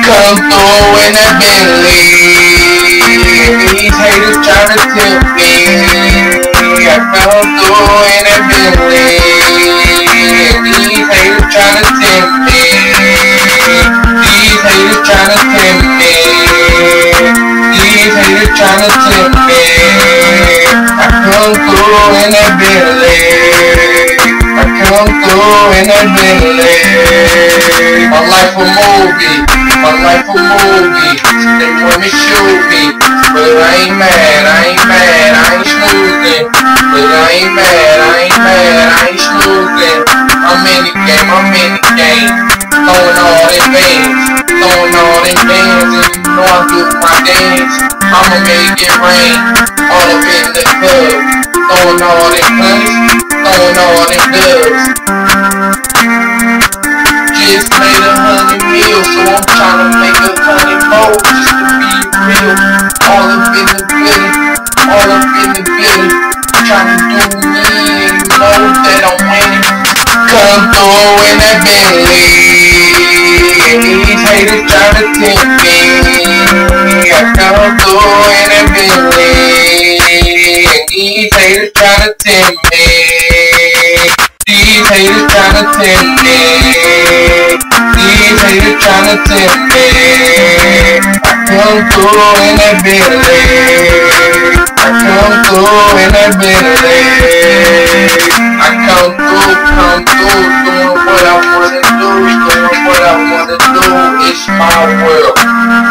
Come through in that Bentley. These haters tryna tempt me. I come through in that Bentley. These haters tryna tempt me. These haters tryna tempt me. These haters tryna tempt me. I come through in that Bentley. I come through in that Bentley. My life a movie. My life a movie. They wanna shoot me. But I ain't mad. I ain't mad. I ain't snoozing. But I ain't mad. I ain't mad. I ain't snoozing. I'm in the game. I'm in the game. Throwing all them bands. Throwing all them bands. And you know I do my dance. I'ma make it rain. All up in the club. Throwing all them honey. Throwing all them dubs. Tempt me. These tempt me. These tempt me. I come through in that. I come through in that. I come through, come through, doing what I wanna do, doing what I wanna do. My world.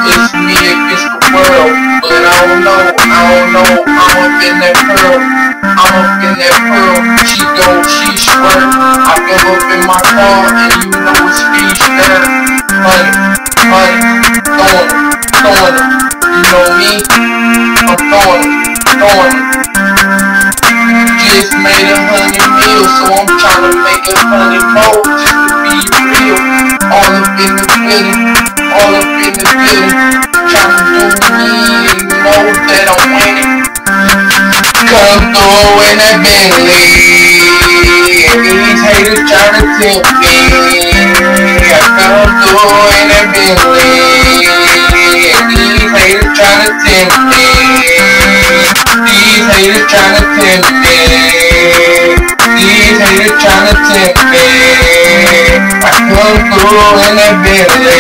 It's me against the world. But I don't know, I don't know. I'm up in that pearl. I'm up in that pearl. She go, she squirt. I go up in my car and you know it's speed stir. Honey, honey, throwing it, throwing it. You know me? I'm throwing it, throwing. Just made a hundred mil, so I'm tryna make a hundred more just to be real. All up in the building, all up in the building. Tryna do me and you know that I'm winning. Come through in that Bentley. These haters tryna tempt me. I come through in that Bentley. These haters tryna tempt me. These haters tryna tempt me. These haters tryna tempt me. I come through in that Bentley.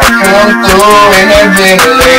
I come through in that Bentley.